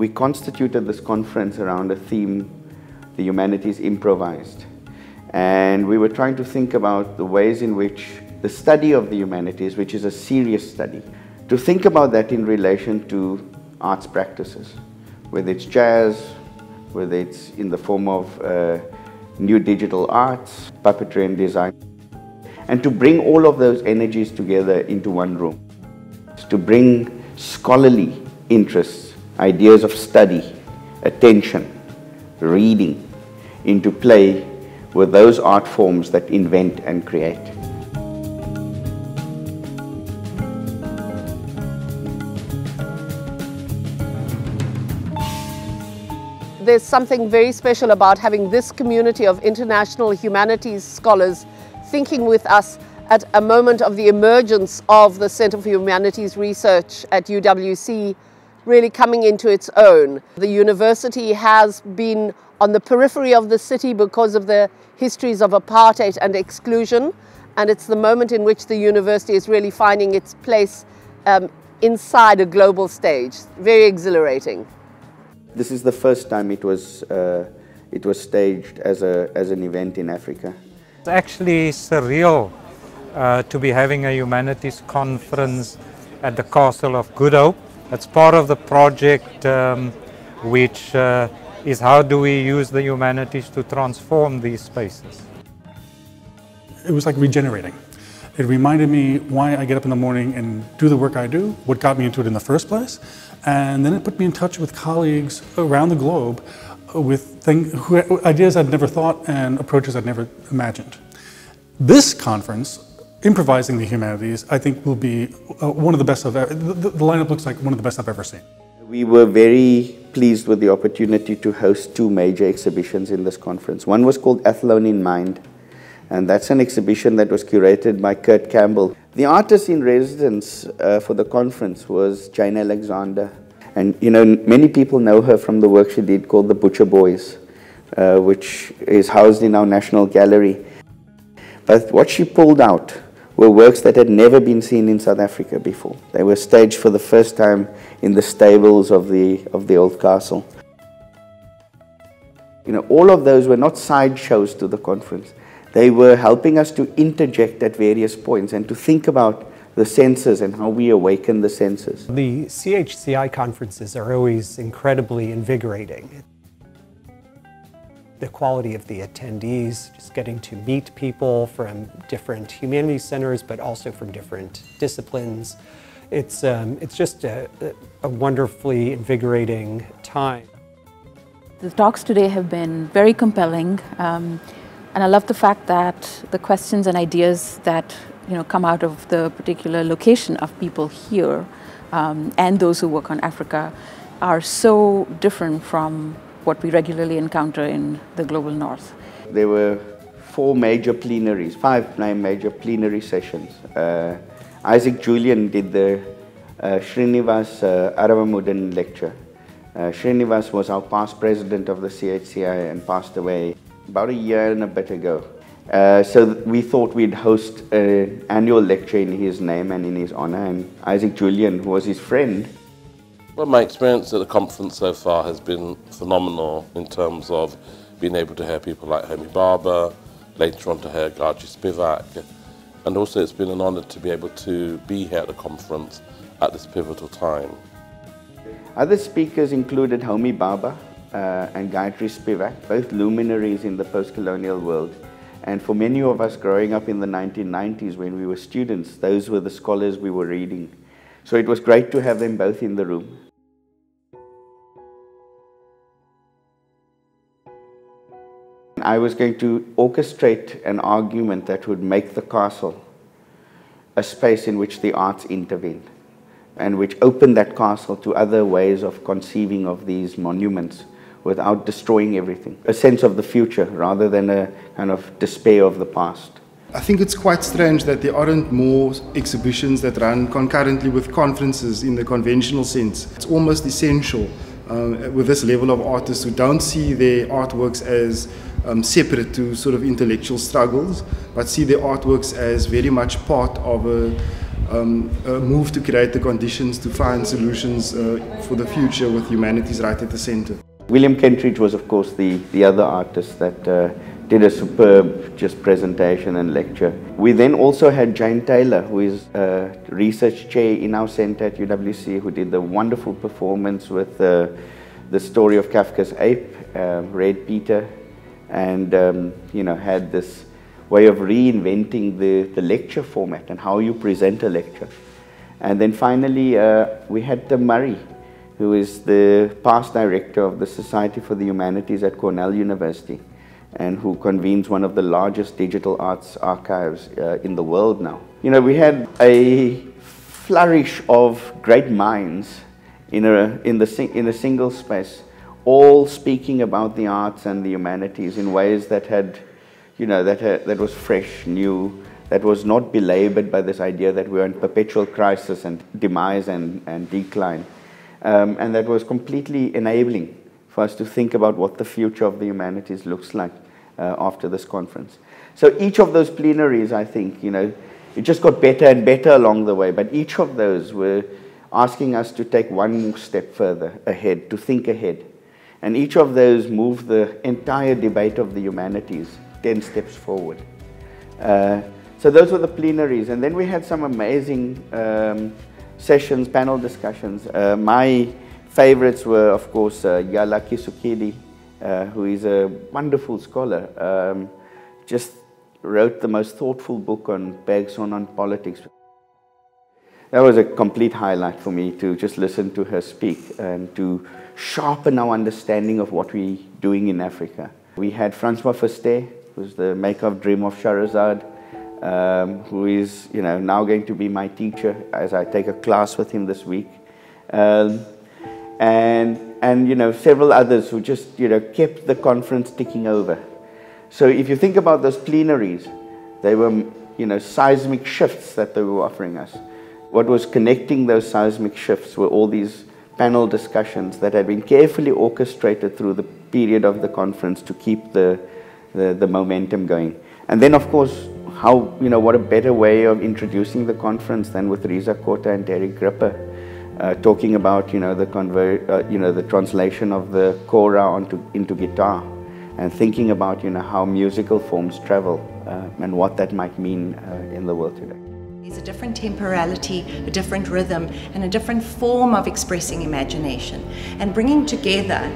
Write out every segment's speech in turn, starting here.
We constituted this conference around a theme, the humanities improvised. And we were trying to think about the ways in which the study of the humanities, which is a serious study, to think about that in relation to arts practices, whether it's jazz, whether it's in the form of uh, new digital arts, puppetry and design, and to bring all of those energies together into one room, to bring scholarly interests, ideas of study, attention, reading into play with those art forms that invent and create. There's something very special about having this community of international humanities scholars thinking with us at a moment of the emergence of the Centre for Humanities Research at UWC really coming into its own. The university has been on the periphery of the city because of the histories of apartheid and exclusion and it's the moment in which the university is really finding its place um, inside a global stage. Very exhilarating. This is the first time it was, uh, it was staged as, a, as an event in Africa. It's actually surreal uh, to be having a humanities conference at the Castle of Good Hope. It's part of the project um, which uh, is how do we use the humanities to transform these spaces. It was like regenerating. It reminded me why I get up in the morning and do the work I do, what got me into it in the first place, and then it put me in touch with colleagues around the globe with thing, who, ideas I'd never thought and approaches I'd never imagined. This conference, Improvising the Humanities, I think will be uh, one of the best I've ever, the, the lineup looks like one of the best I've ever seen. We were very pleased with the opportunity to host two major exhibitions in this conference. One was called Athlone in Mind, and that's an exhibition that was curated by Kurt Campbell. The artist in residence uh, for the conference was Jane Alexander. And you know, many people know her from the work she did called The Butcher Boys, uh, which is housed in our National Gallery. But what she pulled out were works that had never been seen in South Africa before. They were staged for the first time in the stables of the, of the old castle. You know, all of those were not sideshows to the conference. They were helping us to interject at various points and to think about the senses and how we awaken the senses. The CHCI conferences are always incredibly invigorating. The quality of the attendees, just getting to meet people from different humanities centers, but also from different disciplines. It's, um, it's just a, a wonderfully invigorating time. The talks today have been very compelling. Um, and I love the fact that the questions and ideas that you know, come out of the particular location of people here um, and those who work on Africa are so different from what we regularly encounter in the global north. There were four major plenaries, five nine major plenary sessions. Uh, Isaac Julien did the uh, Srinivas uh, Aravamudan lecture. Uh, Srinivas was our past president of the CHCI and passed away about a year and a bit ago. Uh, so we thought we'd host an annual lecture in his name and in his honor, and Isaac Julien, who was his friend. Well, my experience at the conference so far has been phenomenal in terms of being able to hear people like Homi Bhabha, later on to hear Gaji Spivak, and also it's been an honor to be able to be here at the conference at this pivotal time. Other speakers included Homi Bhabha uh, and Gayatri Spivak, both luminaries in the post-colonial world. And for many of us growing up in the 1990s when we were students, those were the scholars we were reading. So it was great to have them both in the room. I was going to orchestrate an argument that would make the castle a space in which the arts intervened and which opened that castle to other ways of conceiving of these monuments without destroying everything. A sense of the future rather than a kind of despair of the past. I think it's quite strange that there aren't more exhibitions that run concurrently with conferences in the conventional sense. It's almost essential um, with this level of artists who don't see their artworks as um, separate to sort of intellectual struggles, but see their artworks as very much part of a um, uh, move to create the conditions to find solutions uh, for the future with humanities right at the center. William Kentridge was, of course, the, the other artist that uh, did a superb just presentation and lecture. We then also had Jane Taylor, who is a research chair in our center at UWC, who did the wonderful performance with uh, the story of Kafka's Ape, uh, Red Peter, and um, you know had this way of reinventing the, the lecture format and how you present a lecture. And then finally, uh, we had Tim Murray, who is the past director of the Society for the Humanities at Cornell University and who convenes one of the largest digital arts archives uh, in the world now. You know, we had a flourish of great minds in a, in, the, in a single space, all speaking about the arts and the humanities in ways that had you know, that, uh, that was fresh, new, that was not belabored by this idea that we were in perpetual crisis and demise and, and decline. Um, and that was completely enabling for us to think about what the future of the humanities looks like uh, after this conference. So each of those plenaries, I think, you know, it just got better and better along the way, but each of those were asking us to take one step further ahead, to think ahead. And each of those moved the entire debate of the humanities 10 steps forward. Uh, so those were the plenaries. And then we had some amazing um, sessions, panel discussions. Uh, my favorites were, of course, uh, Yala Kisukidi, uh, who is a wonderful scholar. Um, just wrote the most thoughtful book on Bergson on politics. That was a complete highlight for me to just listen to her speak and to sharpen our understanding of what we're doing in Africa. We had Francois Verster, who's the maker of Dream of Shahrazad, um, who is you know now going to be my teacher as I take a class with him this week, um, and and you know several others who just you know kept the conference ticking over. So if you think about those plenaries, they were you know seismic shifts that they were offering us. What was connecting those seismic shifts were all these panel discussions that had been carefully orchestrated through the period of the conference to keep the the, the momentum going. And then, of course, how, you know, what a better way of introducing the conference than with Risa Kota and Derek Gripper. Uh, talking about you know the convert uh, you know the translation of the kora onto into guitar and thinking about you know how musical forms travel uh, and what that might mean uh, in the world today. There's a different temporality, a different rhythm, and a different form of expressing imagination. And bringing together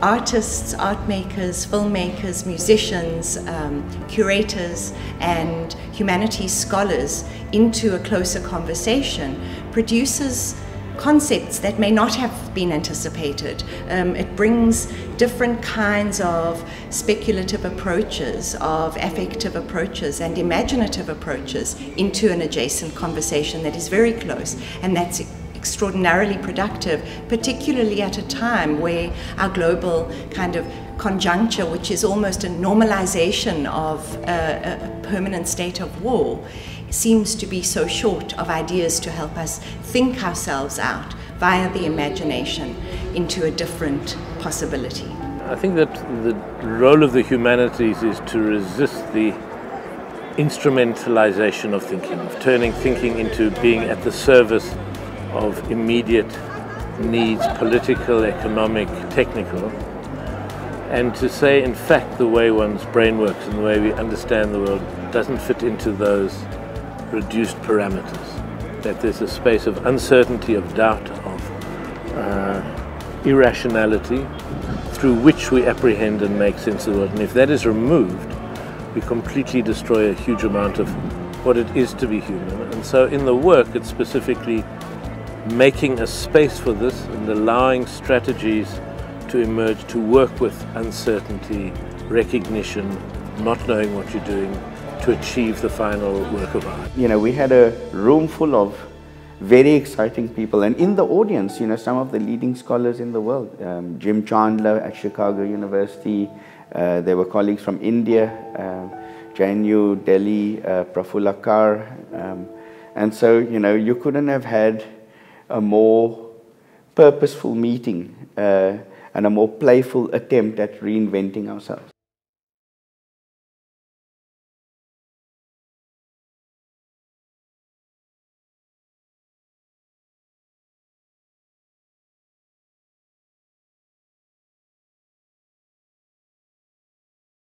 artists, art makers, filmmakers, musicians, um, curators, and humanities scholars into a closer conversation produces concepts that may not have been anticipated. Um, it brings different kinds of speculative approaches, of affective approaches, and imaginative approaches into an adjacent conversation that is very close, and that's extraordinarily productive, particularly at a time where our global kind of conjuncture, which is almost a normalization of a, a permanent state of war, seems to be so short of ideas to help us think ourselves out via the imagination into a different possibility. I think that the role of the humanities is to resist the instrumentalization of thinking, of turning thinking into being at the service of immediate needs, political, economic, technical, and to say, in fact, the way one's brain works and the way we understand the world doesn't fit into those reduced parameters. That there's a space of uncertainty, of doubt, of uh, irrationality through which we apprehend and make sense of the world. And if that is removed, we completely destroy a huge amount of what it is to be human. And so in the work, it's specifically making a space for this and allowing strategies to emerge to work with uncertainty, recognition, not knowing what you're doing to achieve the final work of art. You know, we had a room full of very exciting people and in the audience, you know, some of the leading scholars in the world. Um, Jim Chandler at Chicago University, uh, there were colleagues from India, uh, Delhi, uh, Prafulla Kar, um, and so, you know, you couldn't have had a more purposeful meeting uh, and a more playful attempt at reinventing ourselves.